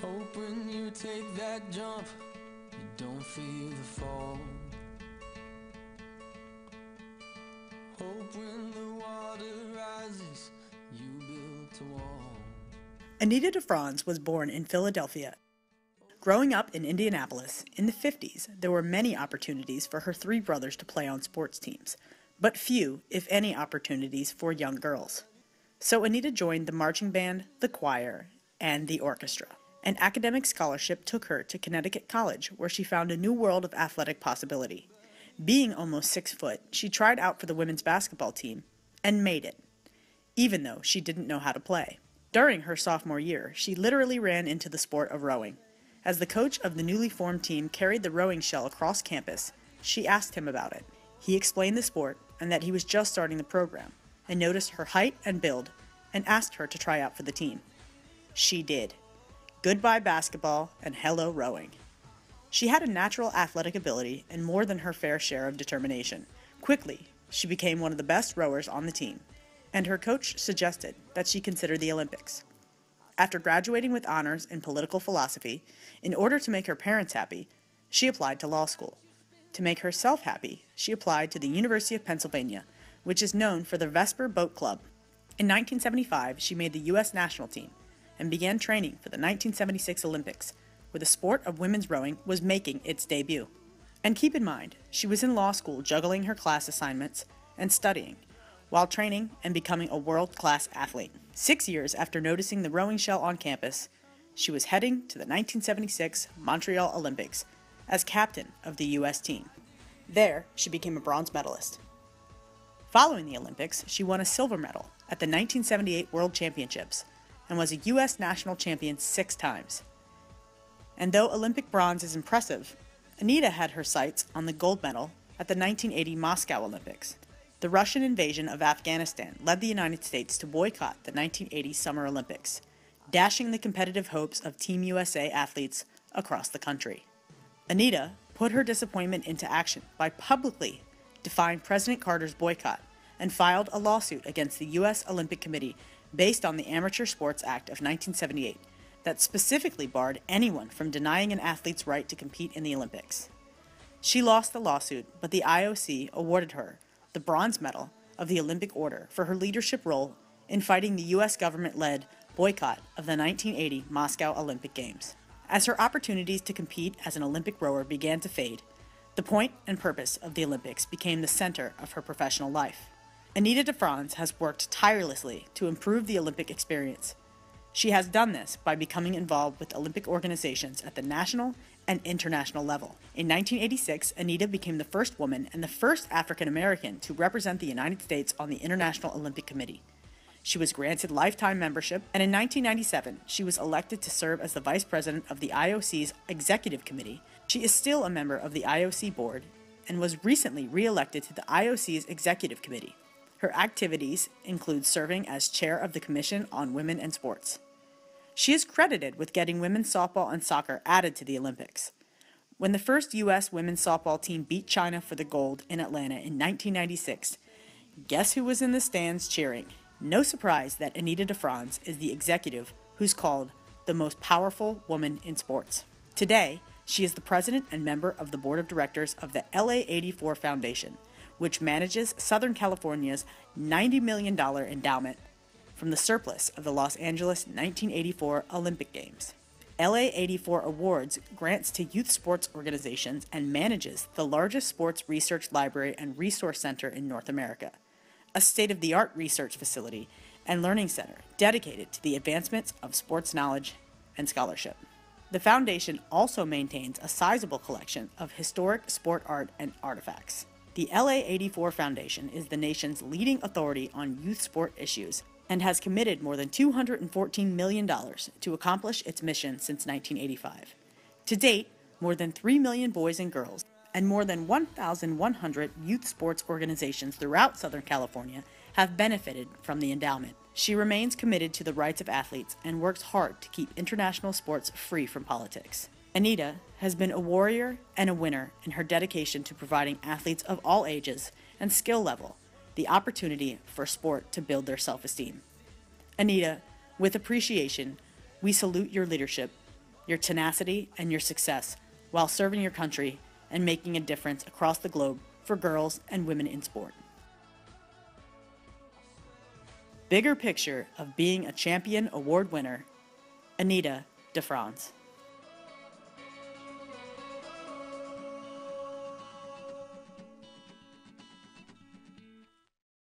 Hope when you take that jump, you don't feel the fall. Hope when the water rises, you build a wall. Anita DeFrantz was born in Philadelphia. Growing up in Indianapolis in the 50s, there were many opportunities for her three brothers to play on sports teams, but few, if any, opportunities for young girls. So Anita joined the marching band, the choir, and the orchestra. An academic scholarship took her to Connecticut College, where she found a new world of athletic possibility. Being almost six foot, she tried out for the women's basketball team and made it, even though she didn't know how to play. During her sophomore year, she literally ran into the sport of rowing. As the coach of the newly formed team carried the rowing shell across campus, she asked him about it. He explained the sport and that he was just starting the program, and noticed her height and build, and asked her to try out for the team. She did. Goodbye basketball and hello rowing. She had a natural athletic ability and more than her fair share of determination. Quickly, she became one of the best rowers on the team, and her coach suggested that she consider the Olympics. After graduating with honors in political philosophy, in order to make her parents happy, she applied to law school. To make herself happy, she applied to the University of Pennsylvania, which is known for the Vesper Boat Club. In 1975, she made the U.S. national team and began training for the 1976 Olympics, where the sport of women's rowing was making its debut. And keep in mind, she was in law school juggling her class assignments and studying, while training and becoming a world class athlete. Six years after noticing the rowing shell on campus, she was heading to the 1976 Montreal Olympics as captain of the U.S. team. There, she became a bronze medalist. Following the Olympics, she won a silver medal at the 1978 World Championships and was a U.S. national champion six times. And though Olympic bronze is impressive, Anita had her sights on the gold medal at the 1980 Moscow Olympics. The Russian invasion of Afghanistan led the United States to boycott the 1980 Summer Olympics, dashing the competitive hopes of Team USA athletes across the country. Anita put her disappointment into action by publicly defying President Carter's boycott and filed a lawsuit against the U.S. Olympic Committee based on the Amateur Sports Act of 1978 that specifically barred anyone from denying an athlete's right to compete in the Olympics. She lost the lawsuit, but the IOC awarded her the bronze medal of the Olympic Order for her leadership role in fighting the U.S. government led boycott of the 1980 Moscow Olympic Games. As her opportunities to compete as an Olympic rower began to fade, the point and purpose of the Olympics became the center of her professional life. Anita DeFrantz has worked tirelessly to improve the Olympic experience. She has done this by becoming involved with Olympic organizations at the national and international level. In 1986, Anita became the first woman and the first African American to represent the United States on the International Olympic Committee. She was granted lifetime membership, and in 1997, she was elected to serve as the vice president of the IOC's Executive Committee. She is still a member of the IOC board and was recently re elected to the IOC's Executive Committee. Her activities include serving as chair of the Commission on Women and Sports. She is credited with getting women's softball and soccer added to the Olympics. When the first U.S. women's softball team beat China for the gold in Atlanta in 1996, guess who was in the stands cheering? No surprise that Anita DeFrantz is the executive who's called the most powerful woman in sports. Today, she is the president and member of the board of directors of the LA84 Foundation, which manages Southern California's $90 million endowment from the surplus of the Los Angeles 1984 Olympic Games. LA 84 Awards grants to youth sports organizations and manages the largest sports research library and resource center in North America, a state of the art research facility and learning center dedicated to the advancements of sports knowledge and scholarship. The foundation also maintains a sizable collection of historic sport art and artifacts. The LA84 Foundation is the nation's leading authority on youth sport issues and has committed more than $214 million to accomplish its mission since 1985. To date, more than 3 million boys and girls and more than 1,100 youth sports organizations throughout Southern California have benefited from the endowment. She remains committed to the rights of athletes and works hard to keep international sports free from politics. Anita has been a warrior and a winner in her dedication to providing athletes of all ages and skill level the opportunity for sport to build their self esteem. Anita, with appreciation, we salute your leadership, your tenacity, and your success while serving your country and making a difference across the globe for girls and women in sport. Bigger picture of being a champion award winner, Anita DeFrantz.